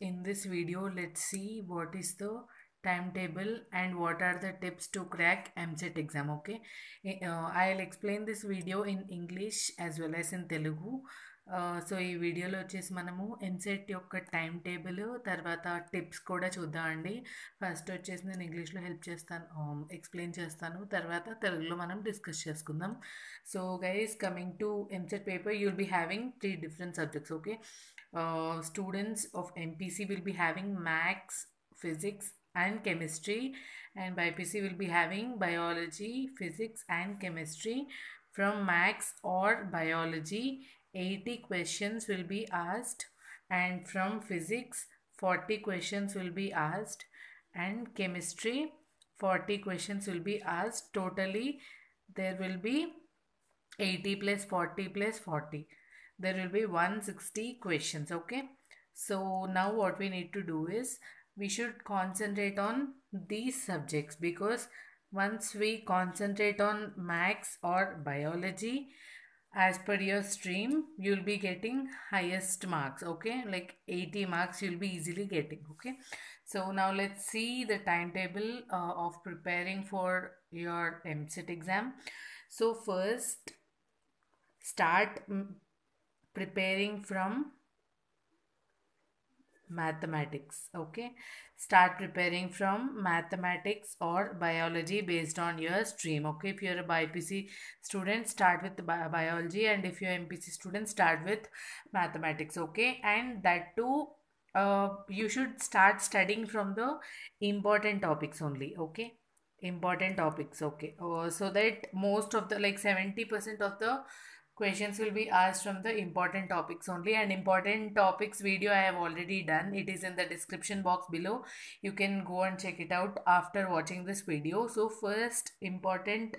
In this video, let's see what is the timetable and what are the tips to crack EAMCET exam. Okay, uh, I'll explain this video in English as well as in Telugu. So ఈ వీడియోలో వచ్చేసి మనము ఎంసెట్ యొక్క time table తర్వాత tips కూడా చూద్దామండి. First వచ్చేసి నేను ఇంగ్లీష్లో హెల్ప్ చేస్తాను ఎక్స్ప్లెయిన్ చేస్తాను. తర్వాత తెలుగులో మనం డిస్కస్ చేసుకుందాం. So guys coming to EAMCET paper you'll be having three different subjects okay? Students of MPC will be having maths physics and and chemistry, and BIPC will be having biology, physics, and chemistry. From or or biology, 80 questions will be asked, and from physics, 40 questions will be asked, and chemistry, 40 questions will be asked. Totally, there will be 80 plus 40 plus 40 there will be 160 questions okay so now what we need to do is we should concentrate on these subjects because once we concentrate on maths or biology as per your stream you'll be getting highest marks okay? Like 80 marks you'll be easily getting okay? So now let's see the timetable uh, of preparing for your EAMCET exam. So first start preparing from mathematics okay? Start preparing from mathematics or biology based on your stream okay? If you're a bipc student start with bi- biology and if you're mpc student start with mathematics okay? And that too uh, you should start studying from the important topics only okay? Important topics okay? Uh, so that most of the like 70% of the questions will be asked from the important topics only and important topics video i have already done. It is in the description box below. You can go and check it out after watching this video. So first important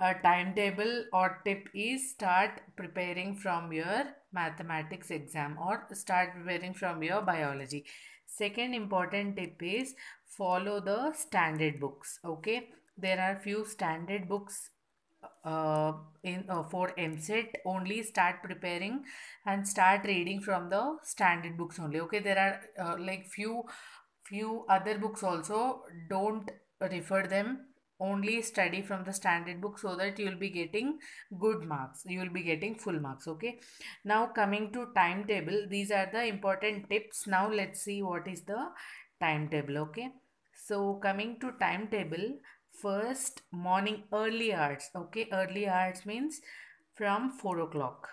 uh, timetable or tip is start preparing from your mathematics exam or start preparing from your biology. Second important tip is follow the standard books okay? There are few standard books uh, in uh, for EAMCET only start preparing and start reading from the standard books only. Okay there are uh, like few few other books also. Don't refer them. Only study from the standard book so that you will be getting good marks. You will be getting full marks okay? Now coming to timetable these are the important tips. Now let's see what is the timetable okay? So coming to timetable first morning early hours okay? Early hours means from 4 o'clock.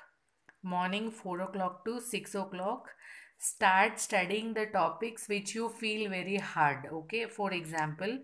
Morning 4 o'clock to 6 o'clock. Start studying the topics which you feel very hard okay? For example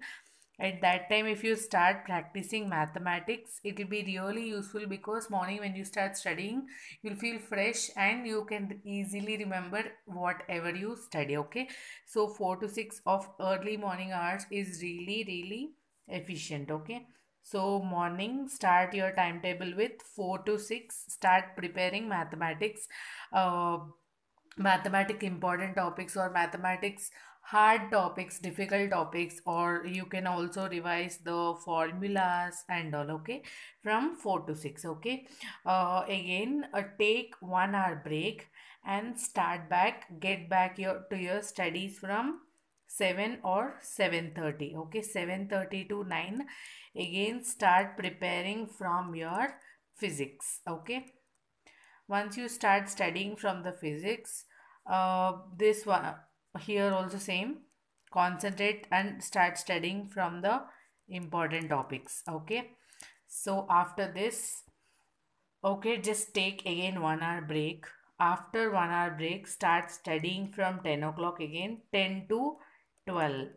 at that time if you start practicing mathematics it will be really useful because morning when you start studying you'll feel fresh and you can easily remember whatever you study okay? So 4 to 6 of early morning hours is really really efficient okay? So morning start your timetable with 4 to 6 start preparing mathematics uh, mathematic important topics or mathematics hard topics difficult topics or you can also revise the formulas and all okay? From 4 to 6 okay? Uh, again uh, take one hour break and start back. Get back your to your studies from 7 or 7.30 okay? 7.30 to 9 again start preparing from your physics okay? Once you start studying from the physics uh, this one here also same. Concentrate and start studying from the important topics okay? So after this okay just take again one hour break. After one hour break start studying from 10 o'clock again 10 to 12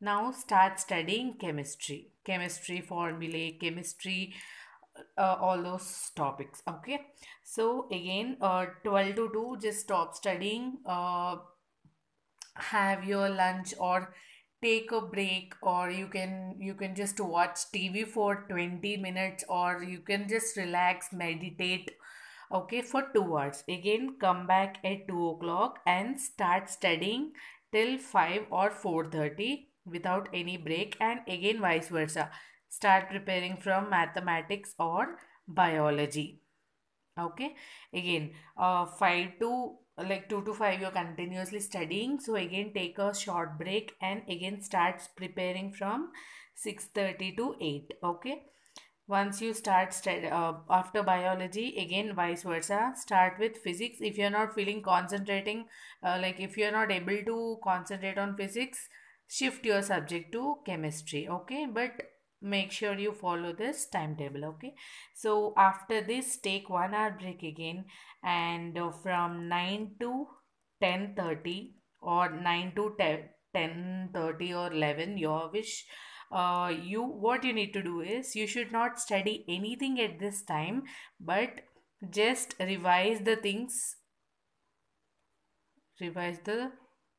now start studying chemistry. Chemistry formulae chemistry uh, all those topics okay? So again uh, 12 to 2 just stop studying uh, have your lunch or take a break or you can you can just watch tv for 20 minutes or you can just relax meditate okay for two hours. Again come back at 2 o'clock and start studying till 5 or 4.30 without any break and again vice versa. Start preparing from mathematics or biology. Okay? Again uh, 5 to like 2 to 5 you're continuously studying. So again take a short break and again start preparing from 6:30 to 8 okay once you start uh, after biology again vice versa. Start with physics. If you're not feeling concentrating uh, like if you're not able to concentrate on physics shift your subject to chemistry okay? But make sure you follow this timetable okay? So after this take one hour break again and uh, from 9 to 10:30 or 9 to 10 10:30 or 11 your wish uh, you what you need to do is you should not study anything at this time but just revise the things revise the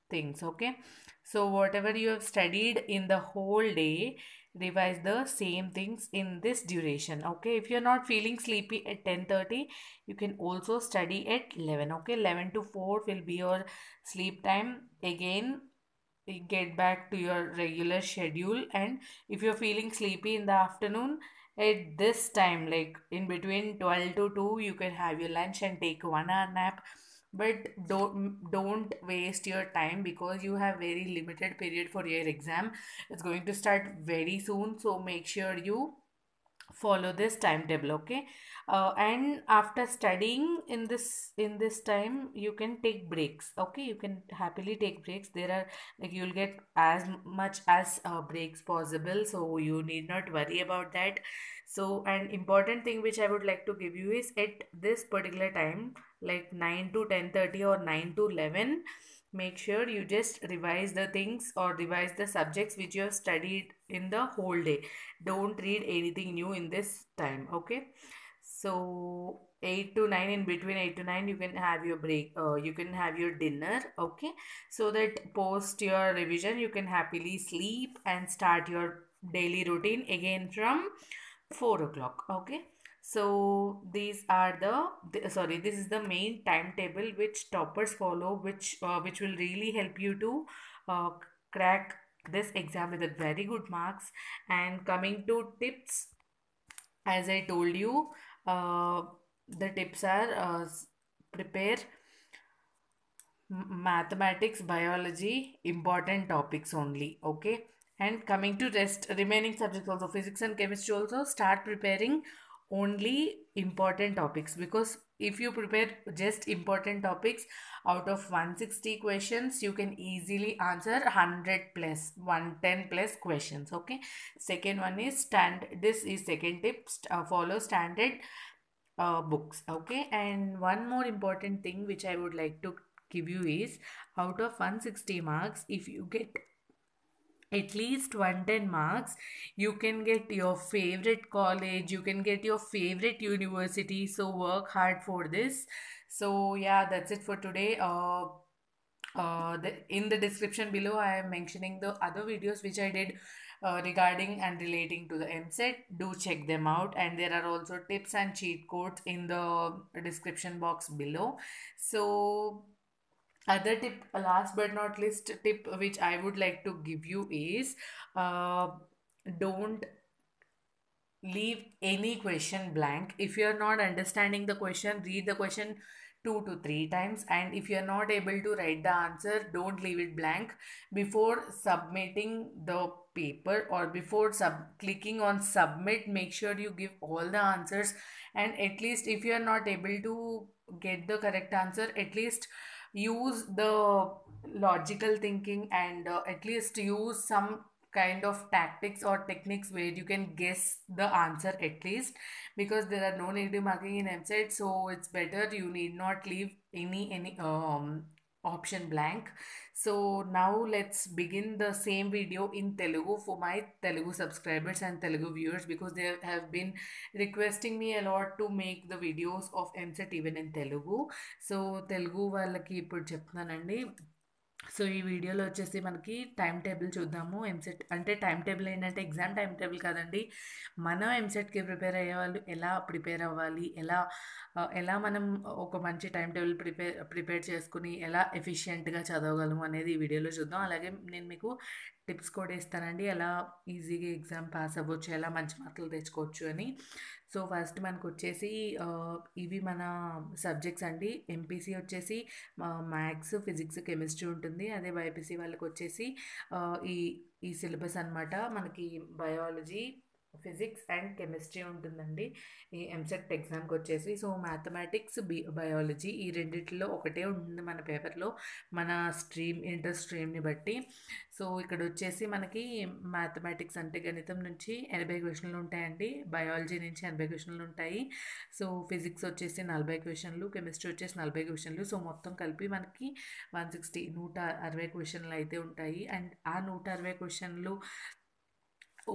things okay? So whatever you have studied in the whole day revise the same things in this duration okay? If you're not feeling sleepy at 10:30 you can also study at 11 okay? 11 to 4 will be your sleep time. Again get back to your regular schedule and if you're feeling sleepy in the afternoon at this time like in between 12 to 2 you can have your lunch and take one hour nap. But don't don't waste your time because you have very limited period for your exam. It's going to start very soon so make sure you follow this timetable okay? Uh, and after studying in this in this time you can take breaks okay? You can happily take breaks. There are like you'll get as much as uh, breaks possible so you need not worry about that. So an important thing which i would like to give you is at this particular time like 9 to 10:30 or 9 to 11 make sure you just revise the things or revise the subjects which you have studied in the whole day. Don't read anything new in this time okay? So 8 to 9 in between 8 to 9 you can have your break uh, you can have your dinner okay? So that post your revision you can happily sleep and start your daily routine again from 4 o'clock okay so these are the, the sorry this is the main timetable which toppers follow which uh, which will really help you to uh, crack this exam with a very good marks. And coming to tips as i told you uh, the tips are uh, prepare mathematics biology important topics only okay? And coming to rest remaining subjects also physics and chemistry also start preparing only important topics. Because if you prepare just important topics out of 160 questions you can easily answer 100 plus 110 plus questions okay? Second one is stand this is second tip st- uh, follow standard uh, books okay? And one more important thing which i would like to give you is out of 160 marks if you get at least 110 marks you can get your favorite college you can get your favorite university. So work hard for this. So yeah that's it for today. Uh, uh, the, in the description below i am mentioning the other videos which i did uh, regarding and relating to the EAMCET do check them out. And there are also tips and cheat codes in the description box below. So other tip last but not least tip which i would like to give you is uh, don't leave any question blank. If you are not understanding the question read the question two to three times. And if you are not able to write the answer don't leave it blank. Before submitting the paper or before sub clicking on submit make sure you give all the answers. And at least if you are not able to get the correct answer at least use the logical thinking and uh, at least use some kind of tactics or techniques where you can guess the answer at least because there are no negative marking in EAMCET so it's better you need not leave any any um option blank so now let's begin the same video in Telugu for my Telugu subscribers and Telugu viewers because they have been requesting me a lot to make the videos of MSET even in Telugu So Telugu వాళ్ళకి ఇప్పుడు చెప్తున్నానండి so ఈ వీడియోలో వచ్చేసి మనకి time table చూద్దాము EAMCET అంటే time table ఏంటంటే ఎగ్జామ్ టైం టేబుల్ కాదండి మనం ఎంసెట్కి ప్రిపేర్ అయ్యే వాళ్ళు ఎలా ప్రిపేర్ అవ్వాలి ఎలా ఎలా మనం ఒక మంచి టైం టేబుల్ ప్రిపేర్ ప్రిపేర్ చేసుకుని ఎలా ఎఫిషియెంట్గా చదవగలము అనేది ఈ వీడియోలో చూద్దాం. అలాగే నేను మీకు టిప్స్ కూడా ఇస్తానండి. ఎలా ఈజీగా ఎగ్జామ్ పాస్ అవ్వచ్చు ఎలా మంచి మార్కులు తెచ్చుకోవచ్చు అని. సో ఫస్ట్ మనకు వచ్చేసి ఇవి మన సబ్జెక్ట్స్ అండి. ఎంపీసీ వచ్చేసి మ్యాథ్స్ ఫిజిక్స్ కెమిస్ట్రీ ఉంటుంది. అదే బైపీసీ వాళ్ళకి వచ్చేసి ఈ ఈ సిలబస్ అన్నమాట. మనకి బయాలజీ ఫిజిక్స్ అండ్ కెమిస్ట్రీ ఉంటుందండి. ఈ ఎంసెట్ ఎగ్జామ్కి వచ్చేసి సో మ్యాథమెటిక్స్ బి బయాలజీ ఈ రెండిట్లో ఒకటే ఉంటుంది మన పేపర్లో మన స్ట్రీమ్ ఇంటర్ స్ట్రీమ్ని బట్టి. సో ఇక్కడ వచ్చేసి మనకి మ్యాథమెటిక్స్ అంటే గణితం నుంచి ఎనభై క్వశ్చన్లు ఉంటాయండి. బయాలజీ నుంచి ఎనభై క్వశ్చన్లు ఉంటాయి. సో ఫిజిక్స్ వచ్చేసి నలభై క్వశ్చన్లు కెమిస్ట్రీ వచ్చేసి నలభై క్వశ్చన్లు సో మొత్తం కలిపి మనకి వన్ సిక్స్టీ నూట అరవై క్వశ్చన్లు అయితే ఉంటాయి. అండ్ ఆ నూట అరవై క్వశ్చన్లు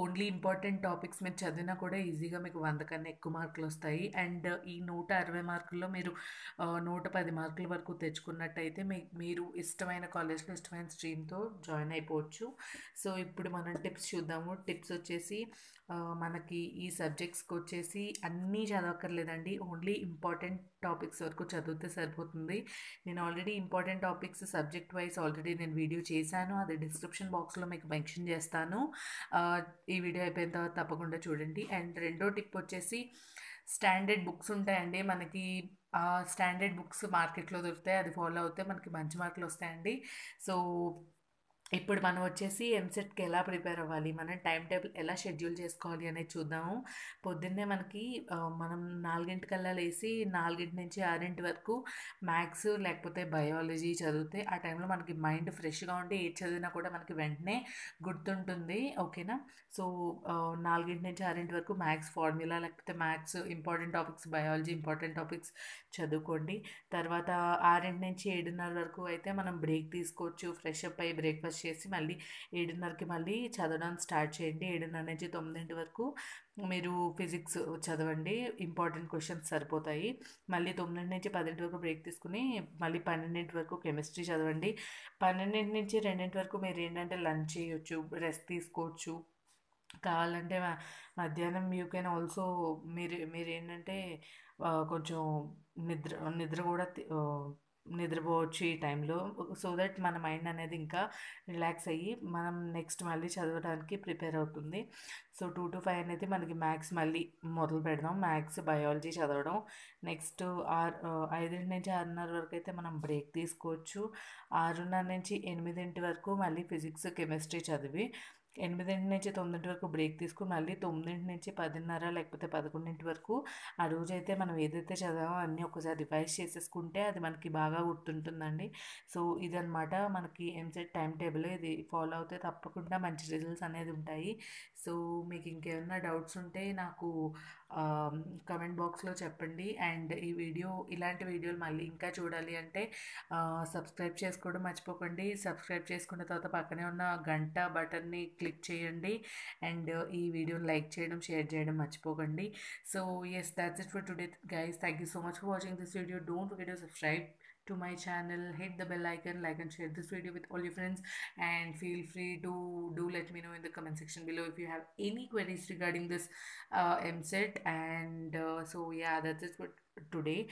ఓన్లీ ఇంపార్టెంట్ టాపిక్స్ మీరు చదివినా కూడా ఈజీగా మీకు వంద కన్నా ఎక్కువ మార్కులు వస్తాయి. అండ్ ఈ నూట అరవై మార్కుల్లో మీరు నూట పది మార్కుల వరకు తెచ్చుకున్నట్టయితే మీ మీరు ఇష్టమైన కాలేజ్లో ఇష్టమైన స్ట్రీమ్తో జాయిన్ అయిపోవచ్చు. సో ఇప్పుడు మనం టిప్స్ చూద్దాము. టిప్స్ వచ్చేసి మనకి ఈ సబ్జెక్ట్స్కి వచ్చేసి అన్నీ చదవక్కర్లేదండి. ఓన్లీ ఇంపార్టెంట్ టాపిక్స్ వరకు చదివితే సరిపోతుంది. నేను already important topics subject wise already నేను వీడియో చేశాను. అది డిస్క్రిప్షన్ బాక్స్లో మీకు మెన్షన్ చేస్తాను. ఈ వీడియో అయిపోయిన తర్వాత తప్పకుండా చూడండి. అండ్ రెండో టిప్ వచ్చేసి స్టాండర్డ్ బుక్స్ ఉంటాయండి. మనకి స్టాండర్డ్ బుక్స్ మార్కెట్లో దొరుకుతాయి. అది ఫాలో అవుతే మనకి మంచి మార్కులు వస్తాయండి. సో ఇప్పుడు మనం వచ్చేసి ఎంసెట్కి ఎలా ప్రిపేర్ అవ్వాలి? మనం టైం టేబుల్ ఎలా షెడ్యూల్ చేసుకోవాలి అనేది చూద్దాము. పొద్దున్నే మనకి మనం మనం నాలుగింటికల్లా లేసి నాలుగింటి నుంచి ఆరింటి వరకు మ్యాథ్స్ లేకపోతే బయాలజీ చదివితే ఆ టైంలో మనకి మైండ్ ఫ్రెష్గా ఉండి ఏది చదివినా కూడా మనకి వెంటనే గుర్తుంటుంది. ఓకేనా? సో నాలుగింటి నుంచి ఆరింటి వరకు మ్యాథ్స్ ఫార్ములా లేకపోతే maths important topics biology important topics చదువుకోండి. తర్వాత ఆరింటి నుంచి ఏడున్నర వరకు అయితే మనం బ్రేక్ తీసుకోవచ్చు. ఫ్రెష్ అప్ అయ్యి బ్రేక్ఫాస్ట్ చేసి మళ్ళీ ఏడున్నరకి మళ్ళీ చదవడం స్టార్ట్ చేయండి. ఏడున్నర నుంచి తొమ్మిదింటి వరకు మీరు ఫిజిక్స్ చదవండి. ఇంపార్టెంట్ క్వశ్చన్స్ సరిపోతాయి. మళ్ళీ తొమ్మిది నుంచి పదింటి వరకు బ్రేక్ తీసుకుని మళ్ళీ పన్నెండింటి వరకు కెమిస్ట్రీ చదవండి. పన్నెండింటి నుంచి రెండింటి వరకు మీరు ఏంటంటే లంచ్ చేయొచ్చు రెస్ట్ తీసుకోవచ్చు. కావాలంటే మధ్యాహ్నం యూ కెన్ ఆల్సో మీరు మీరు ఏంటంటే కొంచెం నిద్ర నిద్ర కూడా నిద్రపోవచ్చు ఈ టైంలో. సో దట్ మన మైండ్ అనేది ఇంకా రిలాక్స్ అయ్యి మనం నెక్స్ట్ మళ్ళీ చదవడానికి ప్రిపేర్ అవుతుంది. సో టూ టు ఫైవ్ అనేది మనకి మ్యాథ్స్ మళ్ళీ మొదలు పెడదాం. మ్యాథ్స్ బయాలజీ చదవడం. నెక్స్ట్ ఆరు ఐదింటి నుంచి ఆరున్నర వరకు అయితే మనం బ్రేక్ తీసుకోవచ్చు. ఆరున్నర నుంచి ఎనిమిదింటి వరకు మళ్ళీ ఫిజిక్స్ కెమిస్ట్రీ చదివి ఎనిమిదింటి నుంచి తొమ్మిదింటి వరకు బ్రేక్ తీసుకుని మళ్ళీ తొమ్మిదింటి నుంచి పదిన్నర లేకపోతే పదకొండింటి వరకు ఆ రోజైతే మనం ఏదైతే చదివామో అన్నీ ఒకసారి రివైజ్ చేసేసుకుంటే అది మనకి బాగా గుర్తుంటుందండి. సో ఇదనమాట మనకి ఎంసెట్ టైం టేబుల్ ఇది ఫాలో అవుతే తప్పకుండా మంచి రిజల్ట్స్ అనేది ఉంటాయి. సో మీకు ఇంకేమైనా డౌట్స్ ఉంటే నాకు కమెంట్ బాక్స్లో చెప్పండి. అండ్ ఈ వీడియో ఇలాంటి వీడియోలు మళ్ళీ ఇంకా చూడాలి అంటే సబ్స్క్రైబ్ చేసుకోవడం మర్చిపోకండి. సబ్స్క్రైబ్ చేసుకున్న తర్వాత పక్కనే ఉన్న గంట బటన్ని క్లిక్ చేయండి. అండ్ ఈ వీడియోని లైక్ చేయడం షేర్ చేయడం మర్చిపోకండి. So yes that's it for today guys thank you so much for watching this video don't forget to subscribe to my channel, hit the bell icon, like and share this video with all your friends, and feel free to do let me know in the comment section below if you have any queries regarding this uh, EAMCET. And uh, so yeah, that's it for today.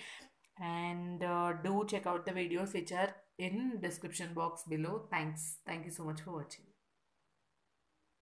And uh, do check out the videos which are in description box below. Thanks, thank you so much for watching.